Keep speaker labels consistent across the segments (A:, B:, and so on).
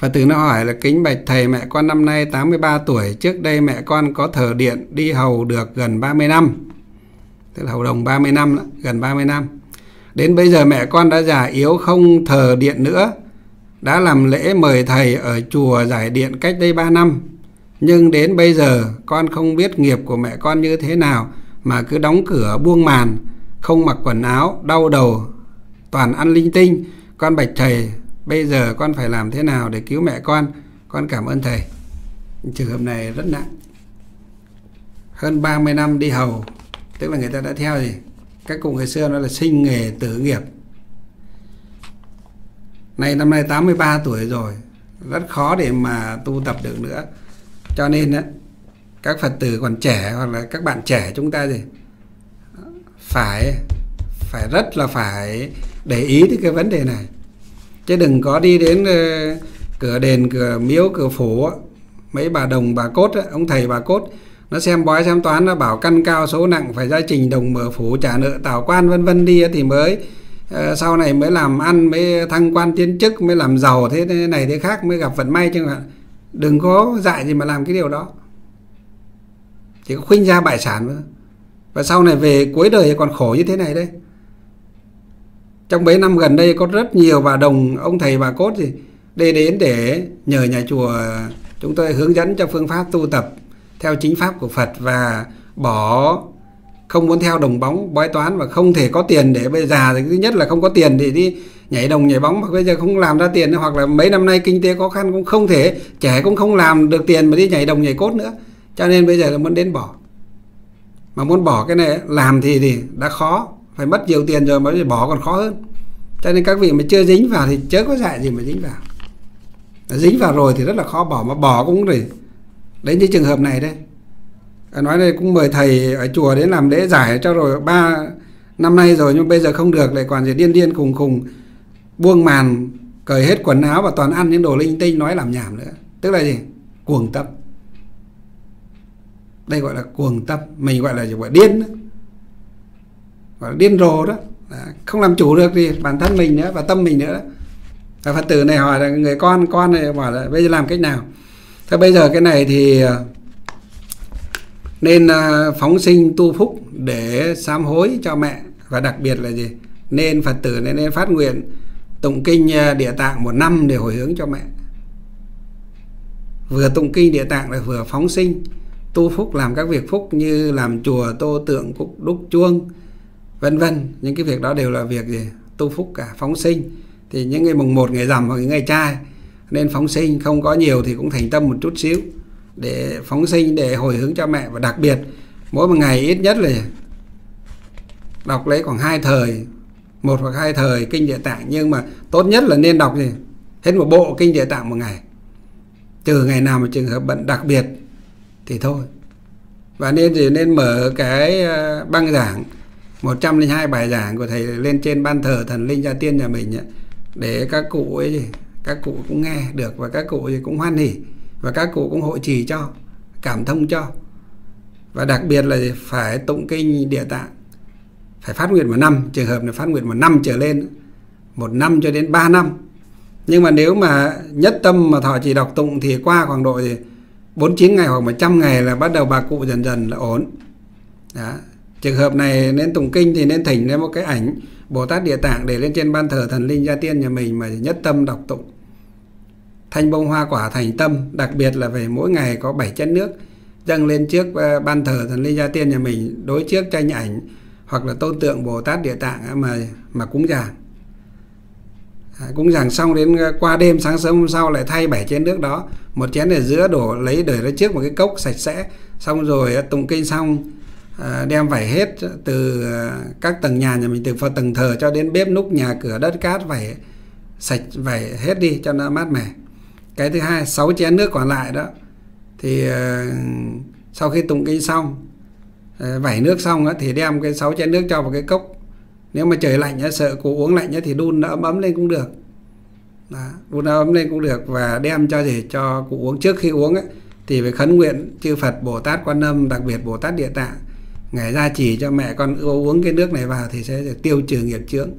A: Phật tử nó hỏi là kính bạch thầy mẹ con năm nay 83 tuổi, trước đây mẹ con có thờ điện đi hầu được gần 30 năm. Tức là hầu đồng 30 năm đó, gần 30 năm. Đến bây giờ mẹ con đã già yếu không thờ điện nữa, đã làm lễ mời thầy ở chùa giải điện cách đây 3 năm. Nhưng đến bây giờ con không biết nghiệp của mẹ con như thế nào mà cứ đóng cửa buông màn, không mặc quần áo, đau đầu, toàn ăn linh tinh. Con bạch thầy bây giờ con phải làm thế nào để cứu mẹ con? Con cảm ơn thầy. Trường hợp này rất nặng. Hơn 30 năm đi hầu, tức là người ta đã theo gì? Các cụ ngày xưa nó là sinh nghề tử nghiệp. Này năm nay 83 tuổi rồi, rất khó để mà tu tập được nữa. Cho nên á, các phật tử còn trẻ hoặc là các bạn trẻ chúng ta gì phải phải rất là phải để ý đến cái vấn đề này chứ đừng có đi đến ờ, cửa đền, cửa miếu, cửa phủ mấy bà đồng, bà cốt ông thầy bà cốt, nó xem bói, xem toán, nó bảo căn cao số nặng, phải gia trình đồng mở phủ, trả nợ, tảo quan, vân vân đi thì mới ờ, sau này mới làm ăn, mới thăng quan tiến chức, mới làm giàu thế này thế khác, mới gặp vận may chứ hạn đừng có dạy gì mà làm cái điều đó. Chỉ có khuynh ra bại sản nữa và sau này về cuối đời còn khổ như thế này đây trong mấy năm gần đây có rất nhiều bà đồng, ông thầy, bà cốt gì, đi đến để nhờ nhà chùa chúng tôi hướng dẫn cho phương pháp tu tập theo chính pháp của Phật và bỏ, không muốn theo đồng bóng, bói toán và không thể có tiền để bây giờ thì thứ nhất là không có tiền để đi nhảy đồng, nhảy bóng mà bây giờ không làm ra tiền hoặc là mấy năm nay kinh tế khó khăn cũng không thể, trẻ cũng không làm được tiền mà đi nhảy đồng, nhảy cốt nữa. Cho nên bây giờ là muốn đến bỏ. Mà muốn bỏ cái này, làm thì thì đã khó, phải mất nhiều tiền rồi mà bỏ còn khó hơn cho nên các vị mà chưa dính vào thì chớ có dạy gì mà dính vào. Dính vào rồi thì rất là khó bỏ, mà bỏ cũng để đấy như trường hợp này đây. Nói đây cũng mời thầy ở chùa đến làm lễ giải cho rồi ba năm nay rồi nhưng bây giờ không được, lại còn gì điên điên, khùng khùng, buông màn, cởi hết quần áo và toàn ăn những đồ linh tinh nói làm nhảm nữa. Tức là gì? Cuồng tâm. Đây gọi là cuồng tâm, mình gọi là gì? Gọi điên đó. Gọi là điên rồ đó không làm chủ được thì bản thân mình nữa và tâm mình nữa và phật tử này hỏi là người con con này bảo là bây giờ làm cách nào? Thế bây giờ cái này thì ờ, nên ờ, phóng sinh tu phúc để sám hối cho mẹ. Và đặc biệt là gì? Nên phật tử nên, nên phát nguyện tụng kinh ờ, địa tạng một năm để hồi hướng cho mẹ. Vừa tụng kinh địa tạng lại vừa phóng sinh tu phúc làm các việc phúc như làm chùa tô tượng cục đúc chuông vân vân, những cái việc đó đều là việc gì? Tu phúc cả, phóng sinh. Thì những ngày mùng một, ngày rằm hoặc những ngày trai, nên phóng sinh không có nhiều thì cũng thành tâm một chút xíu để phóng sinh, để hồi hướng cho mẹ. Và đặc biệt, mỗi một ngày ít nhất là đọc lấy khoảng hai thời, một hoặc hai thời kinh địa tạng. Nhưng mà tốt nhất là nên đọc gì? Hết một bộ kinh địa tạng một ngày. Trừ ngày nào mà trường hợp bận đặc biệt thì thôi. Và nên gì? Nên mở cái ờ, băng giảng. 102 bài giảng của thầy lên trên ban thờ thần linh gia tiên nhà mình ấy, để các cụ ấy các cụ cũng nghe được và các cụ thì cũng hoan hỉ và các cụ cũng hội trì cho cảm thông cho. Và đặc biệt là phải tụng kinh địa tạng phải phát nguyện một năm trường hợp này phát nguyện một năm trở lên một năm cho đến ba năm. Nhưng mà nếu mà nhất tâm mà thọ chỉ đọc tụng thì qua khoảng độ thì 49 ngày hoặc 100 ngày là bắt đầu bà cụ dần dần là ổn. Đó trường hợp này nên tụng kinh thì nên thỉnh lên một cái ảnh Bồ Tát Địa Tạng để lên trên ban thờ thần linh gia tiên nhà mình mà nhất tâm đọc tụng. Thanh bông hoa quả thành tâm đặc biệt là về mỗi ngày có bảy chén nước dâng lên trước ờ, ban thờ thần linh gia tiên nhà mình đối trước tranh ảnh hoặc là tôn tượng Bồ Tát Địa Tạng mà mà cúng dường. À, cúng dường xong đến ờ, qua đêm sáng sớm hôm sau lại thay bảy chén nước đó. Một chén ở giữa đổ lấy để ra trước một cái cốc sạch sẽ. Xong rồi ờ, tụng kinh xong À, đem vải hết từ à, các tầng nhà nhà mình từ phần tầng thờ cho đến bếp núc nhà cửa đất cát vải sạch vải hết đi cho nó mát mẻ. Cái thứ hai sáu chén nước còn lại đó. Thì à, sau khi tụng kinh xong vẩy nước xong á, thì đem cái sáu chén nước cho vào cái cốc. Nếu mà trời lạnh á, sợ cụ uống lạnh á, thì đun nó ấm ấm lên cũng được. Đó, đun nó ấm lên cũng được và đem cho gì cho cụ uống. Trước khi uống á, thì phải khấn nguyện chư Phật Bồ Tát Quan Âm đặc biệt Bồ Tát Địa Tạng ngài ra chỉ cho mẹ con uống cái nước này vào thì sẽ tiêu trừ nghiệp chướng.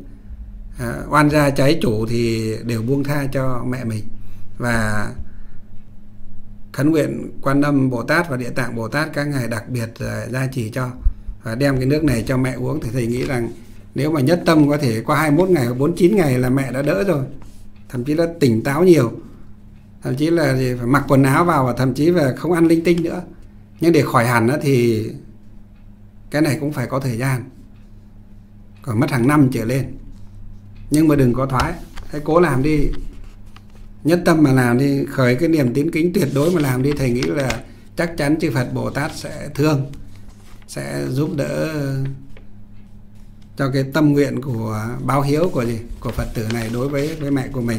A: À, oan gia cháy chủ thì đều buông tha cho mẹ mình. Và khấn nguyện quan âm bồ tát và địa tạng bồ tát các ngài đặc biệt ra gia trì cho và đem cái nước này cho mẹ uống. Thì thầy nghĩ rằng nếu mà nhất tâm có thể qua 21 ngày hoặc 49 ngày là mẹ đã đỡ rồi. Thậm chí là tỉnh táo nhiều. Thậm chí là phải mặc quần áo vào và thậm chí là không ăn linh tinh nữa. Nhưng để khỏi hẳn thì cái này cũng phải có thời gian. Còn mất hàng năm trở lên. Nhưng mà đừng có thoái. Hãy cố làm đi. Nhất tâm mà làm đi. Khởi cái niềm tín kính tuyệt đối mà làm đi, thầy nghĩ là chắc chắn chư Phật Bồ Tát sẽ thương, sẽ giúp đỡ cho cái tâm nguyện của báo hiếu của gì? Của Phật tử này đối với với mẹ của mình.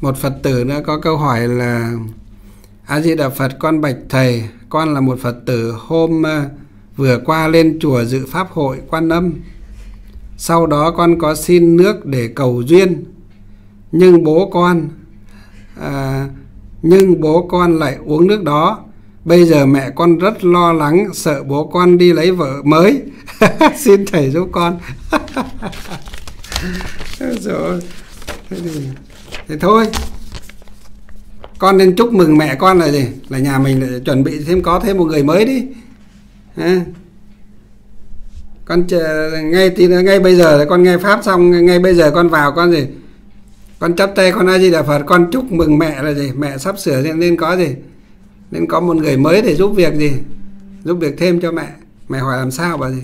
A: Một phật tử nữa có câu hỏi là a di đà phật con bạch thầy con là một phật tử hôm à, vừa qua lên chùa dự pháp hội quan âm. Sau đó con có xin nước để cầu duyên. Nhưng bố con à, nhưng bố con lại uống nước đó. Bây giờ mẹ con rất lo lắng sợ bố con đi lấy vợ mới. Xin thầy giúp con. Rồi thế thôi. Con nên chúc mừng mẹ con là gì? Là nhà mình lại chuẩn bị thêm có thêm một người mới đi. À. con chờ, ngay thì ngay bây giờ con nghe pháp xong ngay bây giờ con vào con gì? Con chắp tay con a di đà phật con chúc mừng mẹ là gì? Mẹ sắp sửa nên có gì? Nên có một người mới để giúp việc gì? Giúp việc thêm cho mẹ. Mẹ hỏi làm sao bà gì?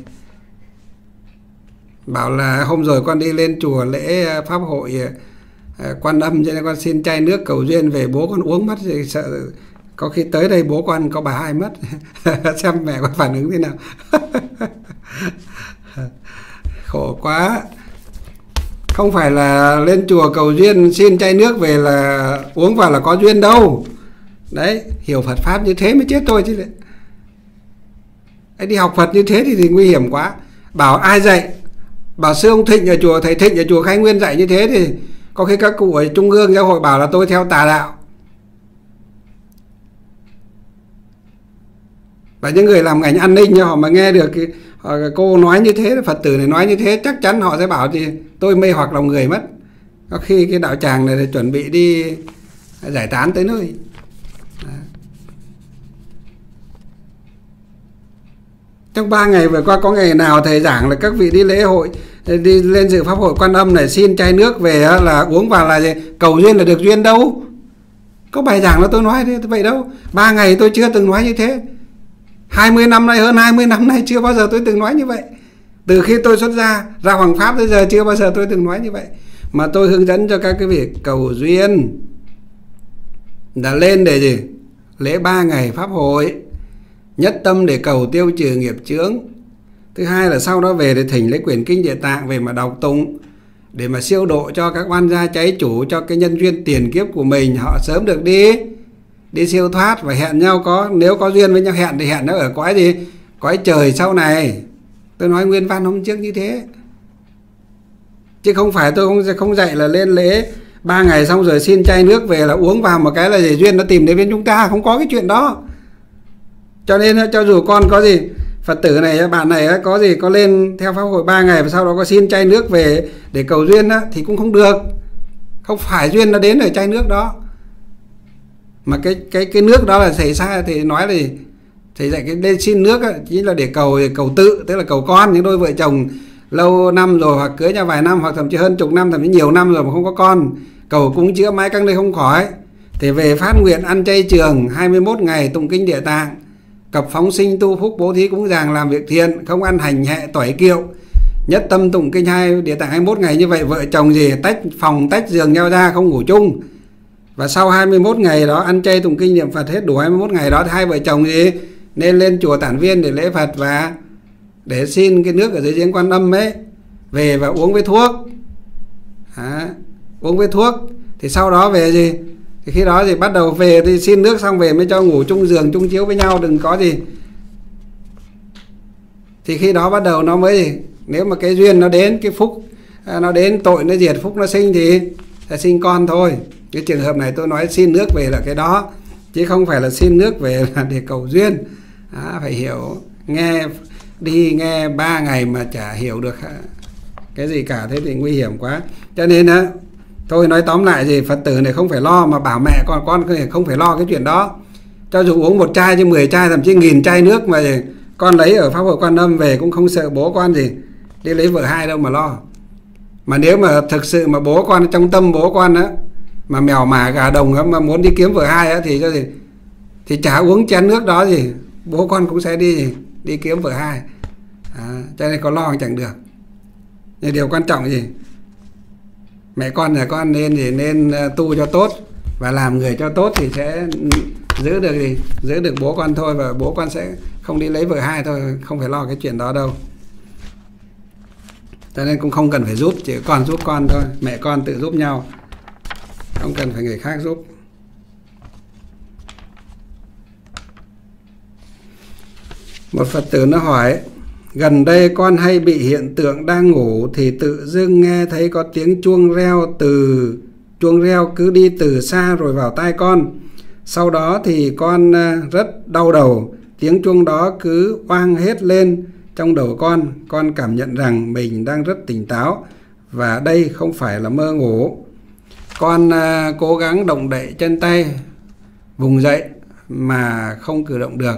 A: Bảo là hôm rồi con đi lên chùa lễ à, pháp hội à, Ờ, quan âm cho nên con xin chai nước cầu duyên về bố con uống mất thì sợ có khi tới đây bố con có bà hai mất. Xem mẹ con phản ứng thế nào. Khổ quá. Không phải là lên chùa cầu duyên xin chai nước về là uống vào là có duyên đâu. Đấy hiểu Phật pháp như thế mới chết tôi chứ đấy đi học Phật như thế thì, thì nguy hiểm quá. Bảo ai dạy? Bảo sư ông Thịnh ở chùa thầy Thịnh ở chùa Khai Nguyên dạy như thế thì có khi các cụ ở trung ương giáo hội bảo là tôi theo tà đạo. Và những người làm ngành an ninh họ mà nghe được cái họ, cô nói như thế phật tử này nói như thế chắc chắn họ sẽ bảo thì tôi mê hoặc lòng người mất. Có khi cái đạo tràng này chuẩn bị đi giải tán tới nơi. Trong ba ngày vừa qua có ngày nào thầy giảng là các vị đi lễ hội đi lên dự pháp hội quan âm này xin chai nước về là uống vào là gì? cầu duyên là được duyên đâu. Có bài giảng là tôi nói thế, vậy đâu. Ba ngày tôi chưa từng nói như thế. 20 năm nay, hơn 20 năm nay chưa bao giờ tôi từng nói như vậy. Từ khi tôi xuất ra ra hoàng pháp tới giờ chưa bao giờ tôi từng nói như vậy. Mà tôi hướng dẫn cho các cái việc cầu duyên đã lên để gì? Lễ ba ngày pháp hội, nhất tâm để cầu tiêu trừ nghiệp chướng thứ hai là sau đó về để thỉnh lấy quyển kinh địa tạng về mà đọc tụng, để mà siêu độ cho các quan gia cháy chủ, cho cái nhân duyên tiền kiếp của mình. Họ sớm được đi đi siêu thoát và hẹn nhau có, nếu có duyên với nhau hẹn thì hẹn nó ở cõi gì? Cõi trời sau này. Tôi nói nguyên văn hôm trước như thế. Chứ không phải tôi không không dạy là lên lễ, ba ngày xong rồi xin chai nước về là uống vào một cái là gì duyên nó tìm đến bên chúng ta. Không có cái chuyện đó. Cho nên, cho dù con có gì phật tử này bạn này có gì có lên theo pháp hội ba ngày và sau đó có xin chai nước về để cầu duyên đó, thì cũng không được. Không phải duyên nó đến ở chai nước đó. Mà cái cái cái nước đó là thầy sai thì nói là thầy dạy cái lên xin nước á, chính là để cầu cầu tự tức là cầu con. Những đôi vợ chồng lâu năm rồi hoặc cưới nhau vài năm hoặc thậm chí hơn chục năm thậm chí nhiều năm rồi mà không có con cầu cúng chữa mãi các nơi không khỏi. Thì về phát nguyện ăn chay trường 21 ngày tụng kinh địa tạng cập phóng sinh tu phúc bố thí cúng dàng làm việc thiện không ăn hành hệ tỏi kiệu. Nhất tâm tụng kinh hai địa tạng 21 ngày như vậy vợ chồng gì tách phòng tách giường nhau ra không ngủ chung. Và sau 21 ngày đó ăn chay tụng kinh niệm Phật hết đủ 21 ngày đó thì hai vợ chồng gì nên lên chùa Tản Viên để lễ Phật và để xin cái nước ở dưới giếng Quan Âm ấy về và uống với thuốc. À, uống với thuốc. Thì sau đó về gì? Thì khi đó thì bắt đầu về thì xin nước xong về mới cho ngủ chung giường chung chiếu với nhau đừng có gì. Thì khi đó bắt đầu nó mới gì nếu mà cái duyên nó đến cái phúc à, nó đến tội nó diệt phúc nó sinh thì sẽ sinh con thôi. Cái trường hợp này tôi nói xin nước về là cái đó chứ không phải là xin nước về là để cầu duyên. À, phải hiểu nghe đi nghe ba ngày mà chả hiểu được à, cái gì cả thế thì nguy hiểm quá. Cho nên á tôi nói tóm lại gì phật tử này không phải lo mà bảo mẹ con con không phải lo cái chuyện đó. Cho dù uống một chai chứ 10 chai thậm chí nghìn chai nước mà gì, con lấy ở pháp hội quan âm về cũng không sợ bố con gì. Đi lấy vợ hai đâu mà lo. Mà nếu mà thực sự mà bố con trong tâm bố con á mà mèo mả gà đồng á mà muốn đi kiếm vợ hai á thì cho gì thì chả uống chén nước đó gì bố con cũng sẽ đi đi kiếm vợ hai. À, cho nên có lo chẳng được. Nhưng điều quan trọng gì? Mẹ con nhà con nên thì nên ờ, tu cho tốt và làm người cho tốt thì sẽ giữ được gì? Giữ được bố con thôi và bố con sẽ không đi lấy vợ hai thôi, không phải lo cái chuyện đó đâu. Cho nên cũng không cần phải giúp, chỉ con giúp con thôi, mẹ con tự giúp nhau. Không cần phải người khác giúp. Một phật tử nó hỏi gần đây con hay bị hiện tượng đang ngủ thì tự dưng nghe thấy có tiếng chuông reo từ, chuông reo cứ đi từ xa rồi vào tai con. Sau đó thì con à, rất đau đầu, tiếng chuông đó cứ oang hết lên trong đầu con. Con cảm nhận rằng mình đang rất tỉnh táo và đây không phải là mơ ngủ. Con à, cố gắng động đậy chân tay, vùng dậy mà không cử động được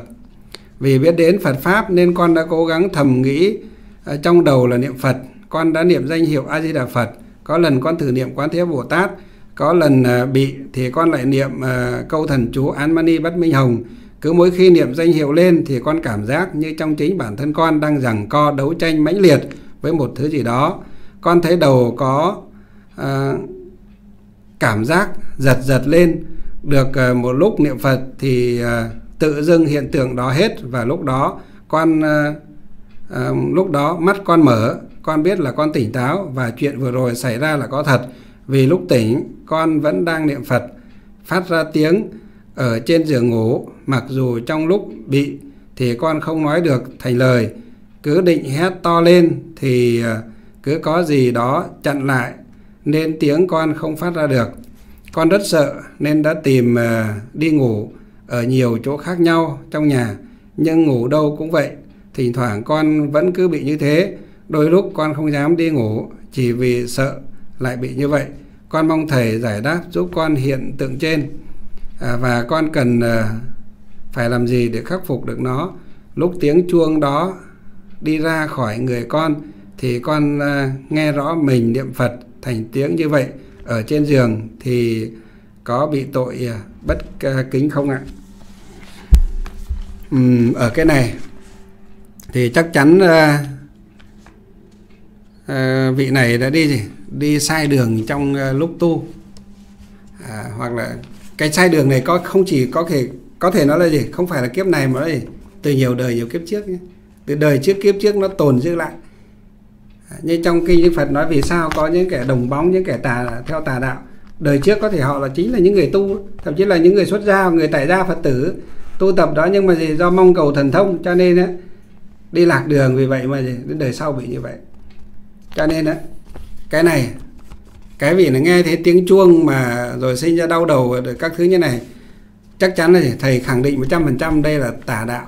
A: vì biết đến Phật pháp nên con đã cố gắng thầm nghĩ ờ, trong đầu là niệm Phật. Con đã niệm danh hiệu A Di Đà Phật. Có lần con thử niệm Quán Thế Bồ Tát. Có lần ờ, bị thì con lại niệm ờ, câu thần chú An Mani Bất Minh Hồng. Cứ mỗi khi niệm danh hiệu lên thì con cảm giác như trong chính bản thân con đang giằng co đấu tranh mãnh liệt với một thứ gì đó. Con thấy đầu có à, cảm giác giật giật lên. Được à, một lúc niệm Phật thì à, tự dưng hiện tượng đó hết và lúc đó con à, à, lúc đó mắt con mở con biết là con tỉnh táo và chuyện vừa rồi xảy ra là có thật. Vì lúc tỉnh con vẫn đang niệm Phật phát ra tiếng ở trên giường ngủ. Mặc dù trong lúc bị thì con không nói được thành lời. Cứ định hét to lên thì ờ, cứ có gì đó chặn lại nên tiếng con không phát ra được. Con rất sợ nên đã tìm đi ngủ ở nhiều chỗ khác nhau trong nhà. Nhưng ngủ đâu cũng vậy thỉnh thoảng con vẫn cứ bị như thế. Đôi lúc con không dám đi ngủ chỉ vì sợ lại bị như vậy. Con mong thầy giải đáp giúp con hiện tượng trên. À, và con cần à, phải làm gì để khắc phục được nó? Lúc tiếng chuông đó đi ra khỏi người con thì con à, nghe rõ mình niệm phật thành tiếng như vậy ở trên giường thì có bị tội à, bất à, kính không ạ? Ở cái này. Thì chắc chắn uh, uh, vị này đã đi gì? Đi sai đường trong uh, lúc tu. À, hoặc là cái sai đường này có không chỉ có thể có thể nói là gì? Không phải là kiếp này mà là gì? Từ nhiều đời nhiều kiếp trước nhé. từ đời trước kiếp trước nó tồn dư lại. À, như trong kinh Đức Phật nói vì sao có những kẻ đồng bóng những kẻ tà theo tà đạo? Đời trước có thể họ là chính là những người tu thậm chí là những người xuất gia người tại gia Phật tử tu tập đó, nhưng mà gì, do mong cầu thần thông, cho nên á, đi lạc đường vì vậy mà gì đến đời sau bị như vậy. Cho nên á, cái này, cái vị là nghe thấy tiếng chuông mà rồi sinh ra đau đầu rồi các thứ như này, chắc chắn là thầy khẳng định 100% đây là tà đạo,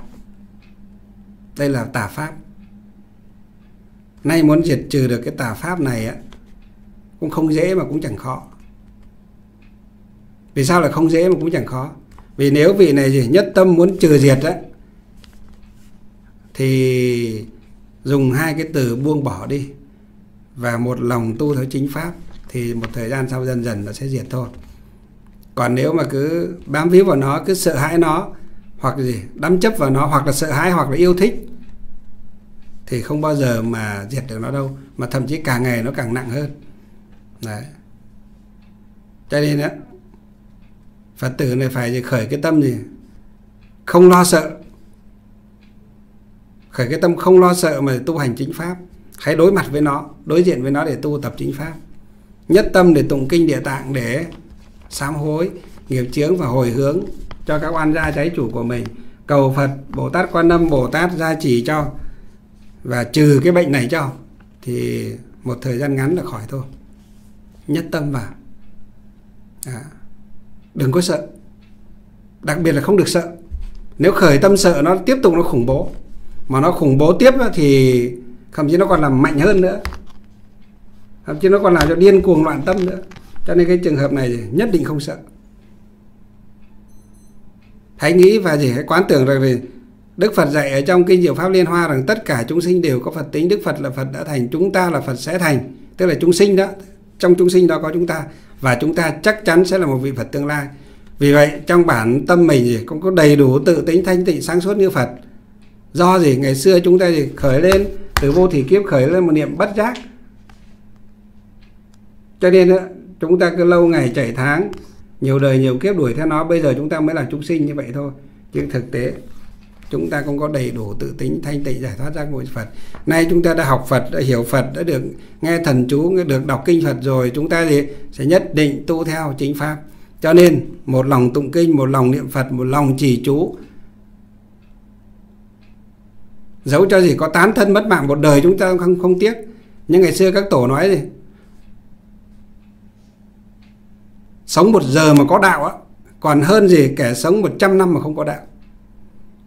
A: đây là tà pháp. Nay muốn diệt trừ được cái tà pháp này á, cũng không dễ mà cũng chẳng khó. Vì sao là không dễ mà cũng chẳng khó? Vì nếu vị này gì nhất tâm muốn trừ diệt á, thì dùng hai cái từ buông bỏ đi. Và một lòng tu theo chính pháp, thì một thời gian sau dần dần nó sẽ diệt thôi. Còn nếu mà cứ bám víu vào nó, cứ sợ hãi nó, hoặc gì đắm chấp vào nó, hoặc là sợ hãi, hoặc là yêu thích, thì không bao giờ mà diệt được nó đâu. Mà thậm chí càng ngày nó càng nặng hơn. Đấy. Cho nên á phật tử này phải khởi cái tâm gì? Không lo sợ. Khởi cái tâm không lo sợ mà tu hành chính pháp. Hãy đối mặt với nó đối diện với nó để tu tập chính pháp. Nhất tâm để tụng kinh địa tạng để sám hối nghiệp chướng và hồi hướng cho các oan gia trái chủ của mình. Cầu phật bồ tát quan âm bồ tát gia trì cho. Và trừ cái bệnh này cho thì một thời gian ngắn là khỏi thôi. Nhất tâm vào. À, đừng có sợ. Đặc biệt là không được sợ. Nếu khởi tâm sợ, nó tiếp tục nó khủng bố. Mà nó khủng bố tiếp thì thậm chí nó còn làm mạnh hơn nữa. Thậm chí nó còn làm cho điên cuồng loạn tâm nữa. Cho nên cái trường hợp này nhất định không sợ. Hãy nghĩ và gì? Hãy quán tưởng rằng về Đức Phật dạy ở trong kinh Diệu Pháp Liên Hoa rằng tất cả chúng sinh đều có Phật tính. Đức Phật là Phật đã thành, chúng ta là Phật sẽ thành. Tức là chúng sinh đó, trong chúng sinh đó có chúng ta và chúng ta chắc chắn sẽ là một vị Phật tương lai. Vì vậy, trong bản tâm mình gì cũng có đầy đủ tự tính thanh tịnh sáng suốt như Phật. Do gì ngày xưa chúng ta thì khởi lên, từ vô thủy kiếp khởi lên một niệm bất giác. Cho nên chúng ta cứ lâu ngày chảy tháng, nhiều đời nhiều kiếp đuổi theo nó, bây giờ chúng ta mới là chúng sinh như vậy thôi. Chứ thực tế chúng ta cũng có đầy đủ tự tính thanh tịnh giải thoát giác ngộ Phật. Nay chúng ta đã học Phật, đã hiểu Phật, đã được nghe thần chú, được đọc kinh Phật rồi, chúng ta thì sẽ nhất định tu theo chính pháp. Cho nên một lòng tụng kinh, một lòng niệm Phật, một lòng trì chú. Dẫu cho gì có tán thân mất mạng một đời chúng ta không không tiếc. Nhưng ngày xưa các tổ nói gì? Sống một giờ mà có đạo á, còn hơn gì kẻ sống một trăm năm mà không có đạo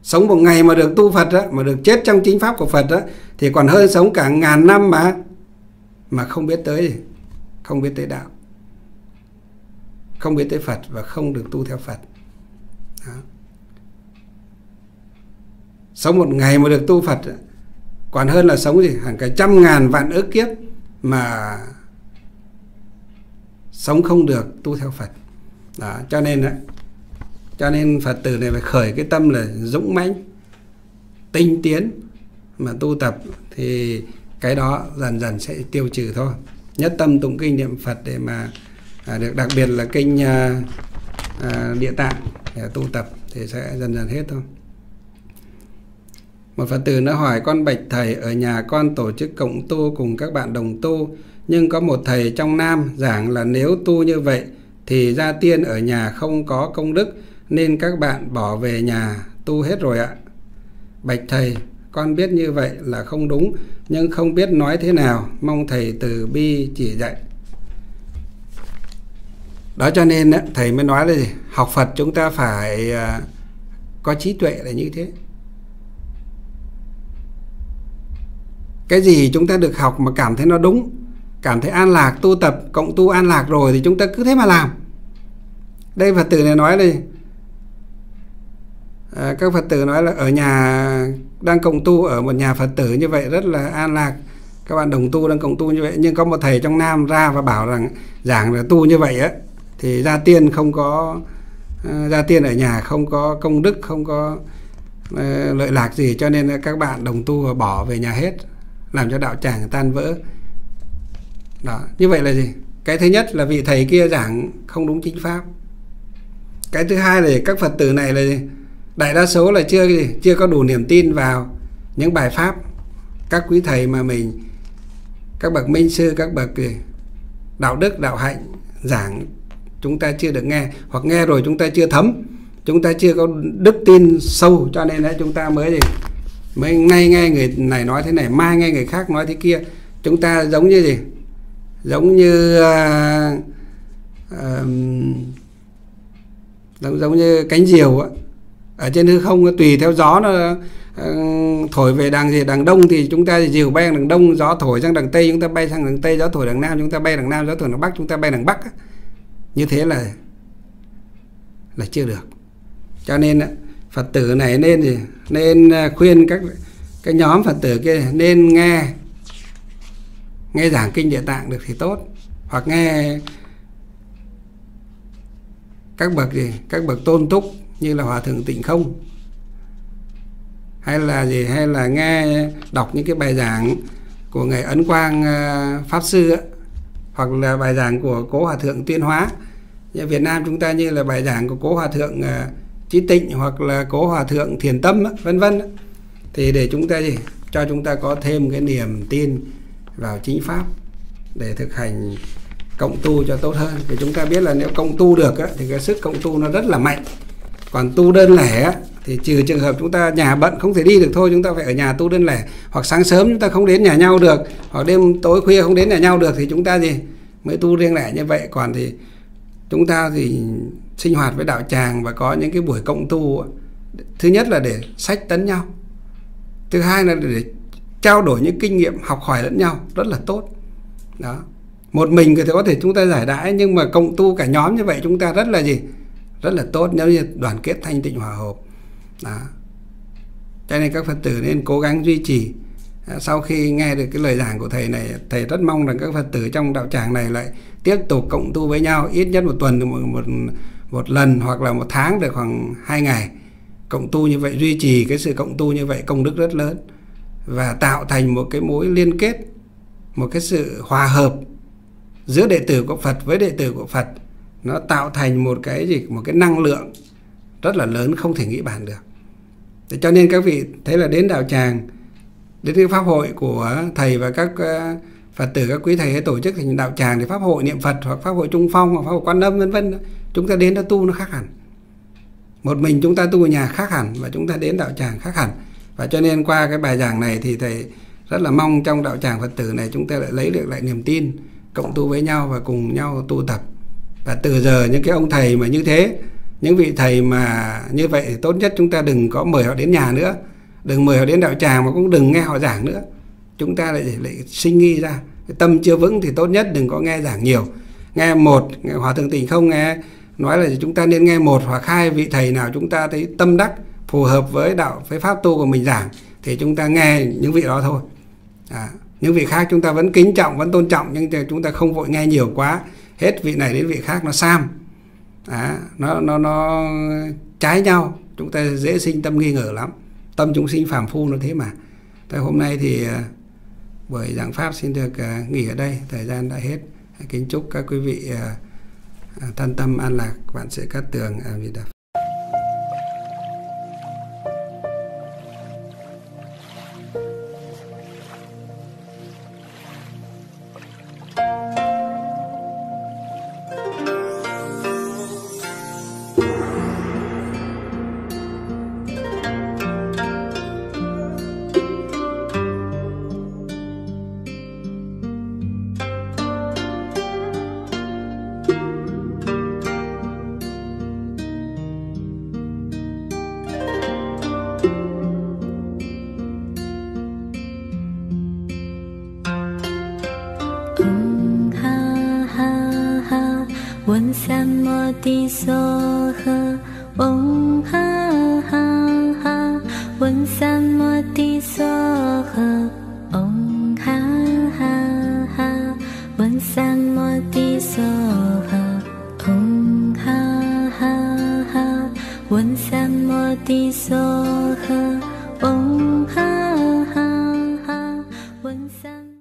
A: sống một ngày mà được tu Phật á, mà được chết trong chính pháp của Phật á, thì còn hơn sống cả ngàn năm mà mà không biết tới không biết tới đạo. Không biết tới Phật và không được tu theo Phật. Đó. sống một ngày mà được tu Phật còn hơn là sống gì? Hàng cả trăm ngàn vạn ức kiếp mà sống không được tu theo Phật. Đó cho nên đó, cho nên phật tử này phải khởi cái tâm là dũng mãnh tinh tiến. Mà tu tập thì cái đó dần dần sẽ tiêu trừ thôi. Nhất tâm tụng kinh niệm phật để mà à, được đặc biệt là kinh à, à, địa tạng để tu tập thì sẽ dần dần hết thôi. Một phật tử nó hỏi con bạch thầy ở nhà con tổ chức cộng tu cùng các bạn đồng tu nhưng có một thầy trong nam giảng là nếu tu như vậy thì gia tiên ở nhà không có công đức nên các bạn bỏ về nhà tu hết rồi ạ. Bạch thầy, con biết như vậy là không đúng, nhưng không biết nói thế nào, mong thầy từ bi chỉ dạy. Đó cho nên thầy mới nói là gì? Học Phật chúng ta phải à, có trí tuệ là như thế. Cái gì chúng ta được học mà cảm thấy nó đúng, cảm thấy an lạc, tu tập, cộng tu an lạc rồi thì chúng ta cứ thế mà làm. Đây Phật tử này nói là à, các phật tử nói là ở nhà đang cộng tu ở một nhà phật tử như vậy rất là an lạc. Các bạn đồng tu đang cộng tu như vậy. Nhưng có một thầy trong nam ra và bảo rằng giảng là tu như vậy á thì gia tiên không có ờ, gia tiên ở nhà không có công đức không có ờ, lợi lạc gì. Cho nên các bạn đồng tu và bỏ về nhà hết làm cho đạo tràng tan vỡ. Đó như vậy là gì? Cái thứ nhất là vị thầy kia giảng không đúng chính pháp. Cái thứ hai là các phật tử này là gì? Đại đa số là chưa chưa có đủ niềm tin vào những bài pháp. Các quý thầy mà mình các bậc minh sư các bậc đạo đức đạo hạnh giảng chúng ta chưa được nghe. Hoặc nghe rồi chúng ta chưa thấm chúng ta chưa có đức tin sâu cho nên đấy chúng ta mới gì mới ngay nghe người này nói thế này mai nghe người khác nói thế kia. Chúng ta giống như gì? Giống như uh, uh, giống, giống như cánh diều á ở trên hư không, tùy theo gió nó ờ, thổi về đằng gì đằng đông thì chúng ta dìu bay đằng đông, gió thổi sang đằng tây, chúng ta bay sang đằng tây, gió thổi đằng nam, chúng ta bay đằng nam, gió thổi đằng bắc, chúng ta bay đằng bắc như thế là là chưa được. Cho nên phật tử này nên gì? Nên ờ, khuyên các cái nhóm phật tử kia nên nghe nghe giảng kinh địa tạng được thì tốt. Hoặc nghe các bậc gì? Các bậc tôn túc như là hòa thượng tịnh không? Hay là gì? Hay là nghe đọc những cái bài giảng của ngài ấn quang à, pháp sư hoặc là bài giảng của cố hòa thượng tuyên hóa? Ở việt nam chúng ta như là bài giảng của cố hòa thượng à, trí tịnh hoặc là cố hòa thượng thiền tâm vân vân thì để chúng ta gì? Cho chúng ta có thêm cái niềm tin vào chính pháp để thực hành cộng tu cho tốt hơn. Thì chúng ta biết là nếu cộng tu được á, thì cái sức cộng tu nó rất là mạnh còn tu đơn lẻ thì trừ trường hợp chúng ta nhà bận không thể đi được thôi, chúng ta phải ở nhà tu đơn lẻ. Hoặc sáng sớm chúng ta không đến nhà nhau được, hoặc đêm tối khuya không đến nhà nhau được thì chúng ta gì? Mới tu riêng lẻ như vậy. Còn thì chúng ta thì sinh hoạt với đạo tràng và có những cái buổi cộng tu thứ nhất là để sách tấn nhau. Thứ hai là để trao đổi những kinh nghiệm, học hỏi lẫn nhau. Rất là tốt. Đó. Một mình thì có thể chúng ta giải đãi, nhưng mà cộng tu cả nhóm như vậy chúng ta rất là gì? Rất là tốt nếu như đoàn kết thanh tịnh hòa hợp. Đó. cho nên các phật tử nên cố gắng duy trì. À, sau khi nghe được cái lời giảng của thầy này thầy rất mong rằng các phật tử trong đạo tràng này lại tiếp tục cộng tu với nhau ít nhất một tuần một, một một lần hoặc là một tháng được khoảng hai ngày. Cộng tu như vậy duy trì cái sự cộng tu như vậy công đức rất lớn và tạo thành một cái mối liên kết một cái sự hòa hợp giữa đệ tử của Phật với đệ tử của Phật nó tạo thành một cái gì, một cái năng lượng rất là lớn không thể nghĩ bàn được. Thế cho nên các vị thấy là đến đạo tràng, đến cái pháp hội của thầy và các ờ, phật tử, các quý thầy hay tổ chức thành đạo tràng thì pháp hội niệm phật hoặc pháp hội trung phong hoặc pháp hội quan âm, vân vân chúng ta đến đó tu nó khác hẳn. Một mình chúng ta tu ở nhà khác hẳn và chúng ta đến đạo tràng khác hẳn. Và cho nên qua cái bài giảng này thì thầy rất là mong trong đạo tràng phật tử này chúng ta lại lấy được lại niềm tin, cộng tu với nhau và cùng nhau tu tập và từ giờ những cái ông thầy mà như thế những vị thầy mà như vậy tốt nhất chúng ta đừng có mời họ đến nhà nữa. Đừng mời họ đến đạo tràng mà cũng đừng nghe họ giảng nữa. Chúng ta lại lại sinh nghi ra. Cái tâm chưa vững thì tốt nhất đừng có nghe giảng nhiều. Nghe một hòa thượng tình không nghe? Nói là chúng ta nên nghe một hoặc hai vị thầy nào chúng ta thấy tâm đắc phù hợp với đạo với pháp tu của mình giảng thì chúng ta nghe những vị đó thôi. À, những vị khác chúng ta vẫn kính trọng vẫn tôn trọng nhưng chúng ta không vội nghe nhiều quá hết vị này đến vị khác nó sam. À, nó nó nó trái nhau. Chúng ta dễ sinh tâm nghi ngờ lắm. Tâm chúng sinh phàm phu nó thế mà. Thế hôm nay thì à, buổi giảng pháp xin được à, nghỉ ở đây. Thời gian đã hết. Kính chúc các quý vị à, thân tâm an lạc. Vạn sự cát tường. A di đà